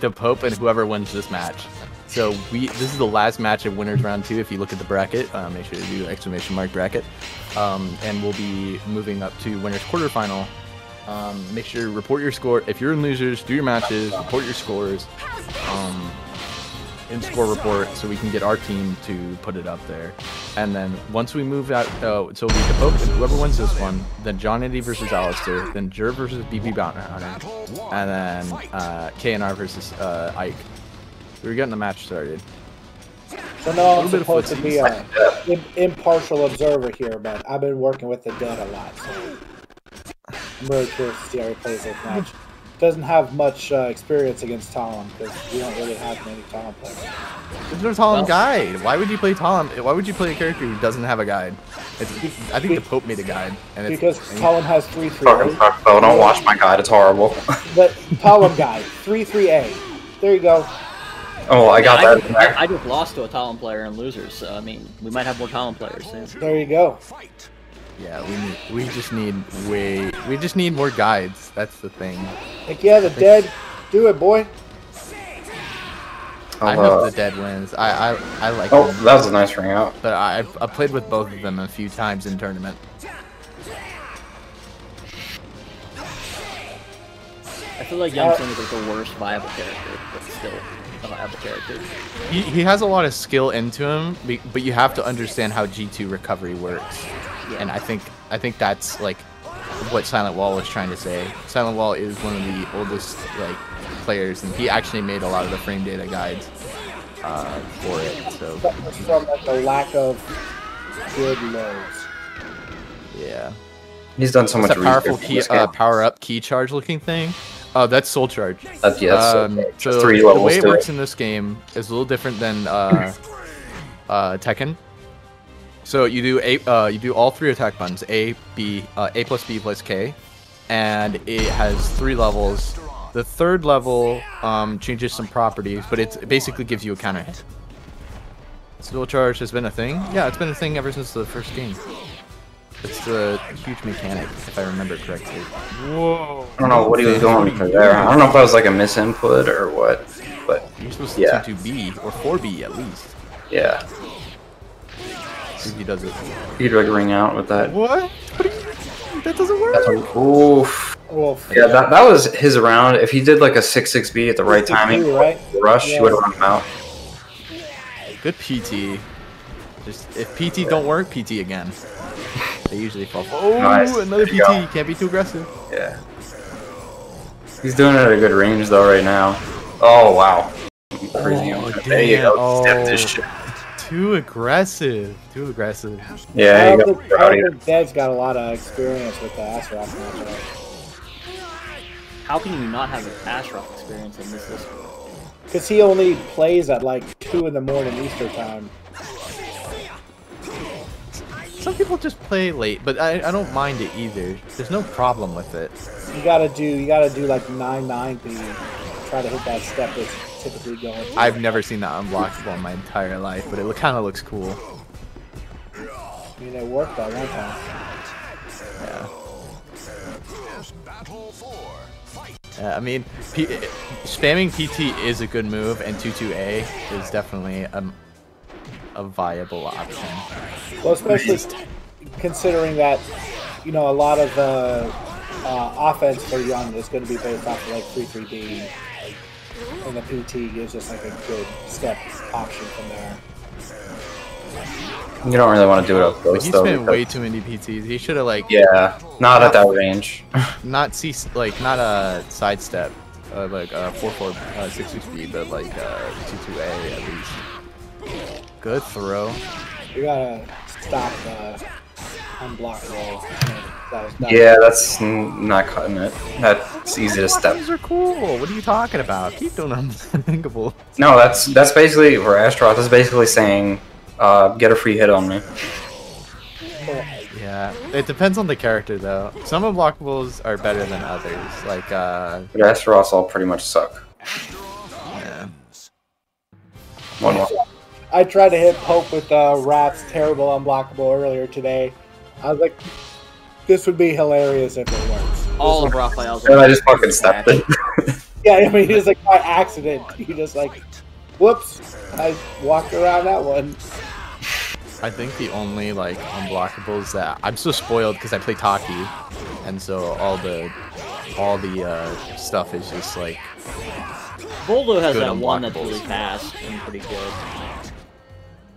the Pope and whoever wins this match. So we this is the last match of winners round two. If you look at the bracket, uh, make sure to do exclamation mark bracket, um, and we'll be moving up to winners quarterfinal. Um, make sure to report your score. If you're in losers, do your matches, report your scores, um, in score report, so we can get our team to put it up there. And then once we move out, uh, so we the whoever wins this one, then John Andy versus Alistair, then Jer versus BB Bounty Hunter, and then uh, KNR versus uh, Ike. We're getting the match started. So now I'm little bit of supposed to be an im- impartial observer here, but I've been working with the dead a lot, so I'm really curious to see how he plays this match. Doesn't have much uh, experience against Talim because we don't really have many Talim players. There's no Talim Well- guide. Why would you play Talim? Why would you play a character who doesn't have a guide? It's, I think the Pope made a guide, and it's Because Talim has three three Fucking A, fuck though. Don't watch my guide. It's horrible. but Talim guy three three A. There you go. oh, I got I, that. just, I, I just lost to a Talim player in losers, so I mean, we might have more Talim players soon. There you go. Yeah. We need, we just need way. We just need more guides. That's the thing. Like yeah, the dead. Do it, boy. I I'll, hope uh, the dead wins. I I, I like Oh, them, that was a nice ring out. but I I've, I've played with both of them a few times in tournament. I feel like Yunsung is like the worst viable character, but still a viable character. He, he has a lot of skill into him, but you have to understand how G2 recovery works. And I think I think that's like what Silent Wall was trying to say. Silent Wall is one of the oldest like players, and he actually made a lot of the frame data guides uh, for it. So from like, the lack of good lows. yeah, He's done so it's much a powerful key uh, game. power up key charge looking thing. Oh, that's Soul Charge. That's, yeah, that's um, so, so just three the way it works it. in this game is a little different than uh, uh, Tekken. So you do a uh, you do all three attack buttons A B uh, A plus B plus K, and it has three levels. The third level um, changes some properties, but it basically gives you a counter hit. Dual charge has been a thing. Yeah, it's been a thing ever since the first game. It's a huge mechanic, if I remember correctly. Whoa! I don't know what he was going for there. I don't know if that was like a misinput or what, but You're supposed to Yeah. 2-2B or 4B at least. yeah, See if he does it. he'd like ring out with that. What? what That doesn't work. That's a, oof. Wolf. Yeah, that, that was his round. If he did like a six six B at the right 6-6B, timing, right? rush, he would have run him out. Good PT. Just if PT don't work, PT again. They usually fall. Oh, Nice. another There you PT. go. Can't be too aggressive. Yeah. He's doing it at a good range though right now. Oh wow. Crazy. Oh, there you damn. go. Step this Oh. shit. Too aggressive. Too aggressive. Yeah, I you don't got think, I Rowdy. don't think Dead's got a lot of experience with the Astaroth matchup. How can you not have an Astaroth experience in this system? Because he only plays at like 2 in the morning Easter time. Some people just play late, but I, I don't mind it either. There's no problem with it. You gotta do you gotta do like 990 try to hit that step that's typically going. I've never seen that unblockable in my entire life, but it kind of looks cool. I mean, it worked that one time. Yeah. Yeah, I mean, P- spamming PT is a good move, and 22A is definitely a, a viable option. Well, especially considering that, you know, a lot of the uh, offense for Young is going to be based off of like 3-3-D. And the PT gives us like a good step option from there. You don't really want to do it up But close he though. spent way too many PTs. He should have like yeah, not at that range. not C like not a sidestep, uh, like uh, 4 4 uh, 6 6 B, but like uh, 2 2A at least. Good throw. You gotta stop the unblockable. That was done. yeah, that's n- not cutting it. That's easy to step. Those are cool. What are you talking about? Keep doing unthinkable. No, that's that's basically for Astaroth is basically saying, uh, get a free hit on me. Yeah, it depends on the character though. Some unblockables are better than others. Like, uh, But Astaroths all pretty much suck. yeah. One more. I tried to hit Pope with uh, Raph's terrible unblockable earlier today. I was like, this would be hilarious if it works. All of Raphael's. And I just fucking stepped it. Yeah, I mean, it's like by accident. he just like, whoops, I walked around that one. I think the only like unblockables that I'm so spoiled because I play Taki, and so all the all the uh, stuff is just like Voldo has Good that one that's really fast and pretty good.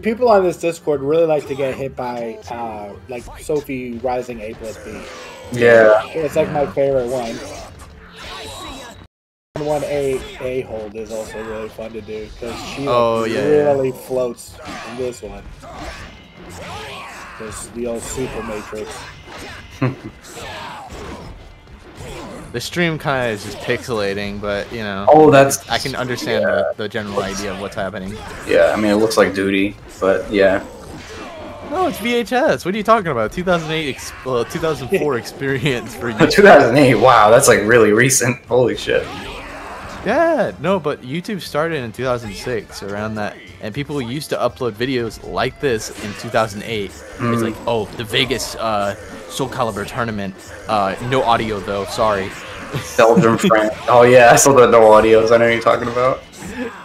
People on this Discord really like to get hit by uh, like Sophie Rising A plus B. Yeah. It's like my favorite one. One A A hold is also really fun to do because she Oh, yeah, yeah. really floats in this one. This the old Super Matrix. the stream kind of is just pixelating, but you know. Oh, that's. I can understand Yeah. the, the general idea of what's happening. Yeah, I mean, it looks like duty, but yeah. No, it's VHS. What are you talking about? 2008, ex- uh, 2004 experience for you. 2008. Wow, that's like really recent. Holy shit. Yeah, no, but YouTube started in 2006, around that, and people used to upload videos like this in 2008. It's Mm. like, oh, the Vegas uh, Soul Calibur tournament. Uh, no audio though. Sorry. Belgium, France. Oh yeah, I saw the no audios. I know what you're talking about.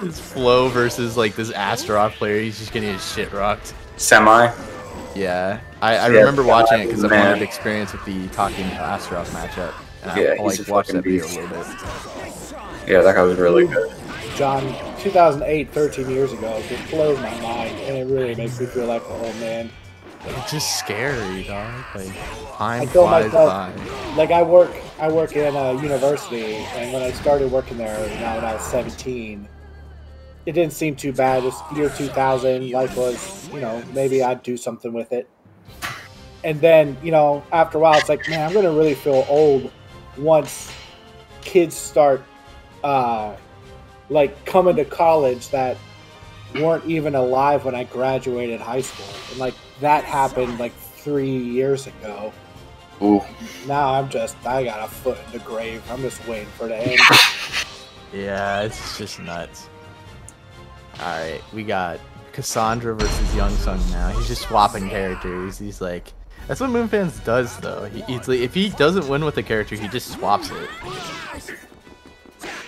This Flo versus like this Astaroth player. He's just getting his shit rocked. Semi. Yeah, I, I Yeah, remember watching it because I man. wanted experience with the talking Astaroth matchup. And Yeah, I he's like a watched fucking that video a little bit. Yeah, that guy was really good. John, 2008, 13 years ago, it blows my mind, and it really makes me feel like, oh man. It's just scary, dog. Like time I told flies myself- by. Like I work, I work in a university, and when I started working there, now when I was 17, it didn't seem too bad. It was year 2000. Life was, you know, maybe I'd do something with it. And then, you know, after a while, it's like, man, I'm gonna really feel old once kids start, uh, like coming to college that weren't even alive when I graduated high school, and like that happened like three years ago. Ooh. Now I'm just I got a foot in the grave. I'm just waiting for the end. Yeah, it's just nuts. Alright, we got Cassandra versus Yunsung now. He's just swapping characters. He's like that's what Moonfans does though. He, he's like, if he doesn't win with a character, he just swaps it.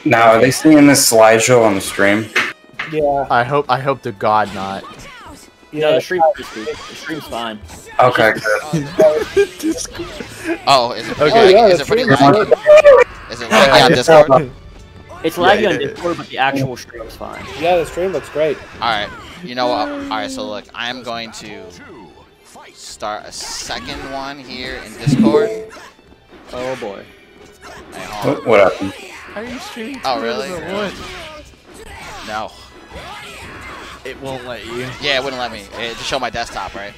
Now, are they seeing this slideshow on the stream? yeah, I hope I hope to God not. No, yeah. the stream's crispy. The stream's fine. Okay. Oh, is it, Okay. Oh, yeah, is it pretty laggy? Is it laggy on Yeah. Discord? It's laggy yeah, on. Discord, but the actual stream's fine. Yeah, the stream looks great. Alright, you know what? Alright, so look, I am going to start a second one here in Discord. Oh boy. Hey. What, what happened? Are you streaming? Oh, two really? at Really? No. It won't let you. Yeah, it wouldn't let me. It just showed my desktop, right?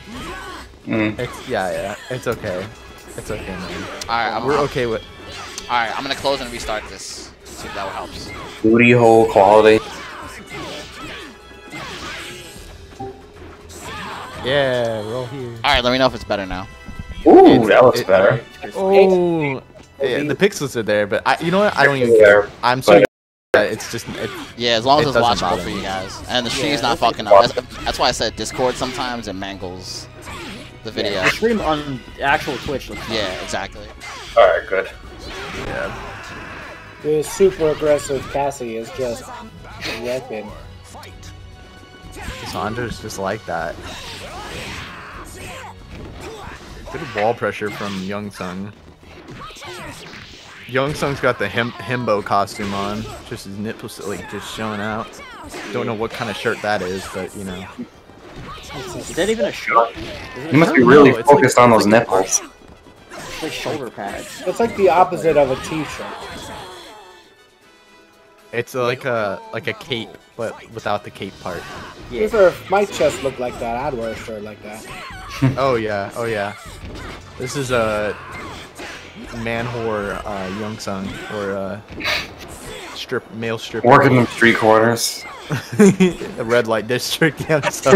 Mm. It's yeah, yeah. It's okay. It's okay, man. Alright, I'm We're okay with. Alright, I'm gonna close and restart this. See if that helps. Booty hole quality. Yeah, we're here. Alright, let me know if it's better now. Ooh, It's- that looks it- better. Oh, yeah, the pixels are there, but I, you know what? I don't even care. I'm so. But- Yeah, it's just. It, Yeah, as long as It it's watchable for you guys. And the stream's Yeah, not fucking up. That's, that's why I said Discord sometimes it mangles the video. The stream on actual Twitch looks fine. Yeah, exactly. Alright, good. yeah. The super aggressive Cassie is just wrecking. Cassandra's just like that. Good wall pressure from Yunsung. Yunsung's got the him- himbo costume on, just his nipples like just showing out. Don't know what kind of shirt that is, but you know. Is that even a shirt? Is it You must be No, really like- focused on those like- nipples. It's like shoulder pads. It's like the opposite of a t-shirt. It's like a like a cape, but without the cape part. Yeah. If if my chest looked like that, I'd wear a shirt like that. Oh yeah, oh yeah. This is a man whore uh, Yunsung or a strip male stripper. Working them street corners. the red light district Yunsung.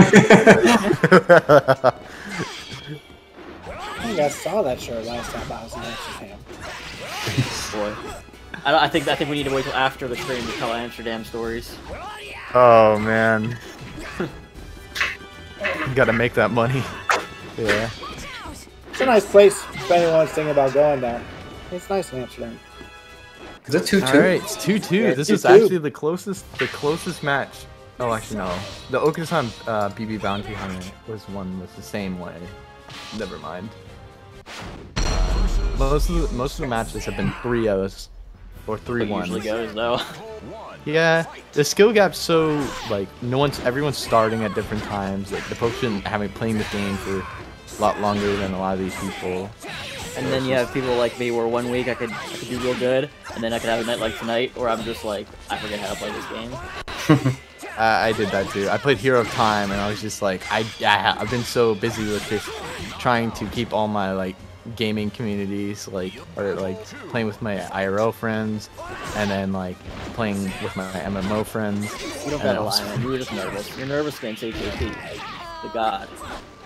I think I saw that shirt last time I was in Amsterdam. Boy. I, I think I think we need to wait till after the stream to tell Amsterdam stories. oh man. you Gotta make that money. Yeah. It's a nice place if anyone's thinking about going there. It's nice in Amsterdam. Is it two two? right, it's two two. Yeah, this is 2-2. actually the closest the closest match. Oh, actually no. The Okasan uh, BB Bounty Hunter was one was the same way. Never mind. Most of the, most of the matches have been 3-0s or 3 It usually goes though. Yeah, the skill gap's so like no one's everyone's starting at different times. Like the folks been having playing this game for a lot longer than a lot of these people. And then you have people like me where one week I could, I could do real good, and then I could have a night like tonight where I'm just like, I forget how to play this game. I, I did that too. I played Hero of Time, and I was just like, I, I I've been so busy with just trying to keep all my like gaming communities like or like playing with my IRL friends, and then like playing with my MMO friends. You don't gotta lie, man. You were just nervous. You're nervous against HAP. The god.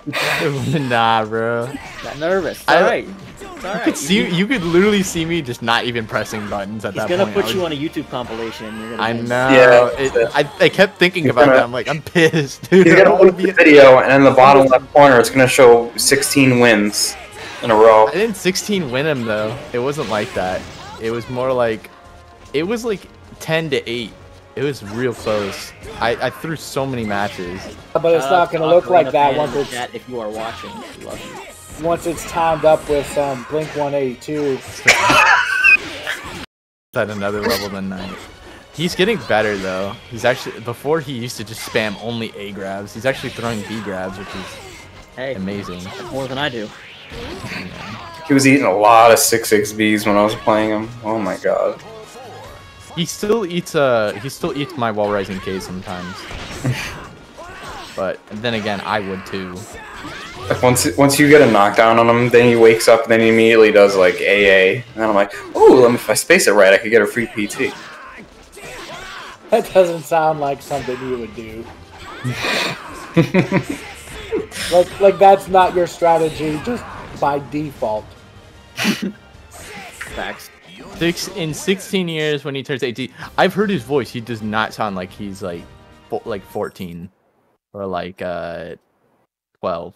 nah, bro. Got nervous. I- Alright. It's alright. You could see, you could literally see me just not even pressing buttons at He's that gonna put was- you on a YouTube compilation. and You're gonna I know. Yeah. It, I, I kept thinking He's about gonna- that. I'm like, I'm pissed, dude. He's gonna don't wanna load the video, and in the bottom left corner, it's gonna show 16 wins in a row. I didn't 16 win him though. It wasn't like that. It was more like, it was like 10 to 8. It was real close. I, I threw so many matches. But it's Shout not going to look like that once it's chat if you are watching. Love you. once it's timed up with um, Blink 182. At another level than Knight. He's getting better though. He's actually before he used to just spam only A grabs. He's actually throwing B grabs, which is Hey, amazing. more than I do. He was eating a lot of 6xbs when I was playing him. Oh my god. He still eats uh he still eats my wall rising K sometimes. but then again, I would too. Like once once you get a knockdown on him, then he wakes up, and then he immediately does like AA, and then I'm like, oh, if I space it right, I could get a free PT. That doesn't sound like something you would do. like, like that's not your strategy, just by default. Facts. Six in 16 years when he turns 18. I've heard his voice. He does not sound like he's like like 14 or like uh 12.